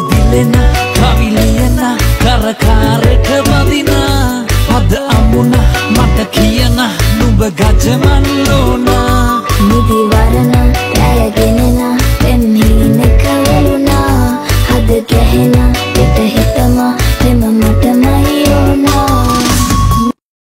දිලෙන කවිලියන කරකාරක බදින අද අමුණ මට කියන නුඹ ගජමන් ලෝනා නිදිවරණ ඇයගෙනෙන පෙම්හිනක වලුණා හද ගැහෙන පිට හිතම